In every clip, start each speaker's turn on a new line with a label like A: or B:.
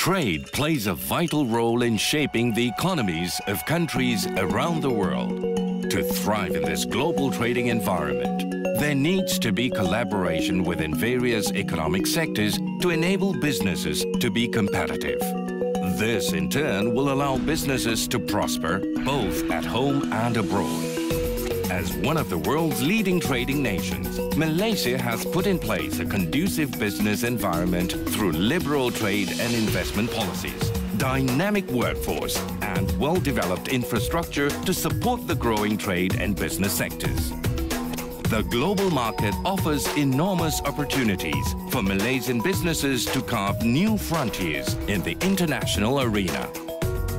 A: Trade plays a vital role in shaping the economies of countries around the world. To thrive in this global trading environment, there needs to be collaboration within various economic sectors to enable businesses to be competitive. This, in turn, will allow businesses to prosper both at home and abroad. As one of the world's leading trading nations, Malaysia has put in place a conducive business environment through liberal trade and investment policies, dynamic workforce, and well-developed infrastructure to support the growing trade and business sectors. The global market offers enormous opportunities for Malaysian businesses to carve new frontiers in the international arena.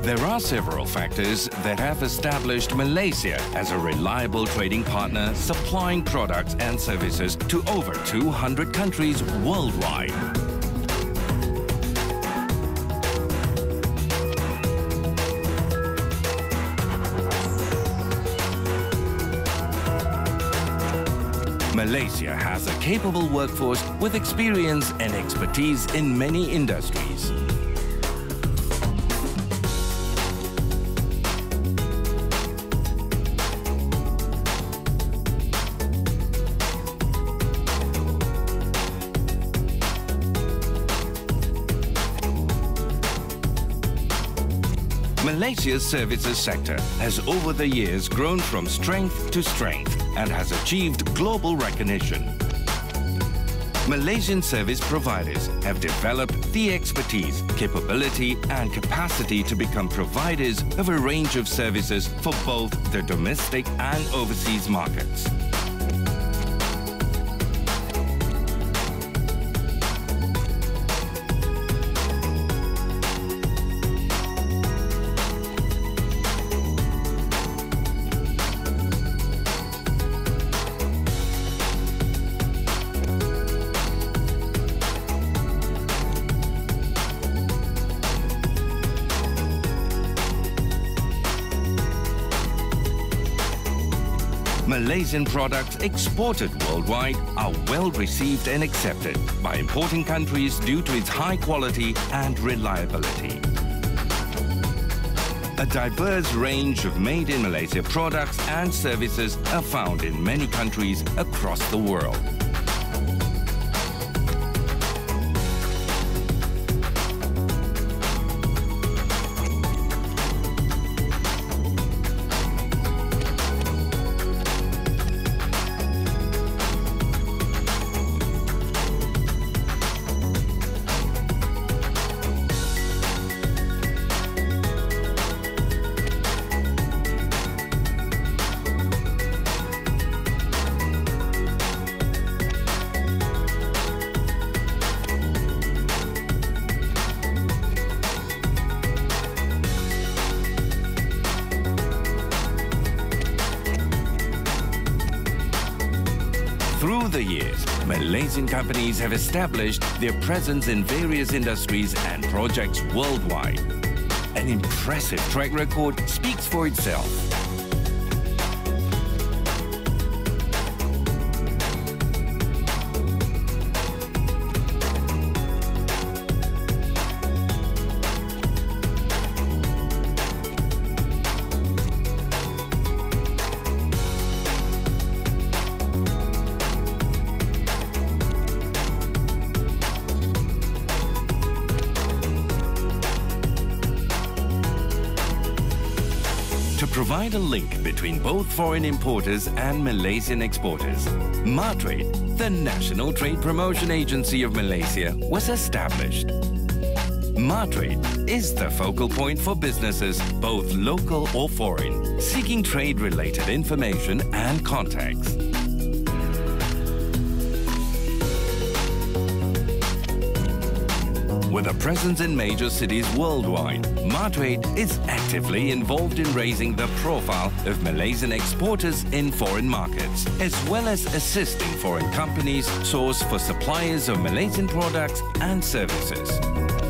A: There are several factors that have established Malaysia as a reliable trading partner supplying products and services to over 200 countries worldwide. Malaysia has a capable workforce with experience and expertise in many industries. Malaysia's services sector has over the years grown from strength to strength and has achieved global recognition. Malaysian service providers have developed the expertise, capability and capacity to become providers of a range of services for both the domestic and overseas markets. Malaysian products exported worldwide are well received and accepted by importing countries due to its high quality and reliability. A diverse range of made in Malaysia products and services are found in many countries across the world. Through the years, Malaysian companies have established their presence in various industries and projects worldwide. An impressive track record speaks for itself. Provide a link between both foreign importers and Malaysian exporters. MATRADE, the National Trade Promotion Agency of Malaysia, was established. MATRADE is the focal point for businesses, both local or foreign, seeking trade-related information and contacts. With a presence in major cities worldwide, MATRADE is actively involved in raising the profile of Malaysian exporters in foreign markets, as well as assisting foreign companies source for suppliers of Malaysian products and services.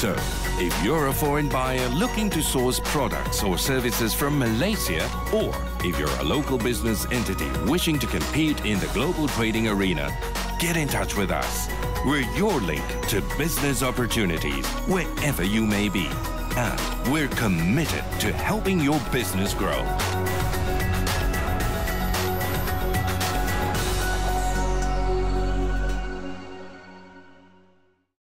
A: So, if you're a foreign buyer looking to source products or services from Malaysia, or if you're a local business entity wishing to compete in the global trading arena, get in touch with us. We're your link to business opportunities wherever you may be. And we're committed to helping your business grow.